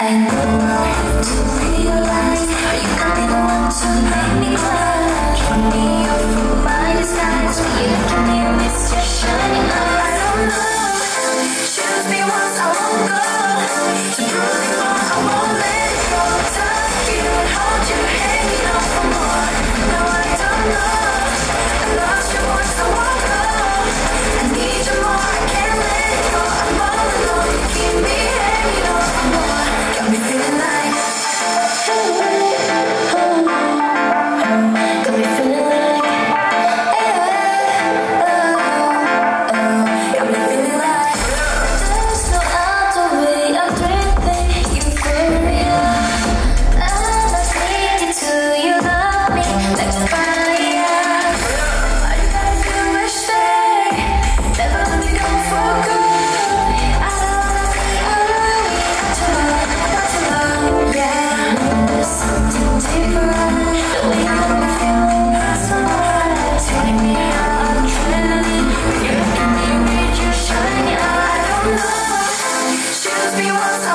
Turn me your food by disguise, but you show. just be one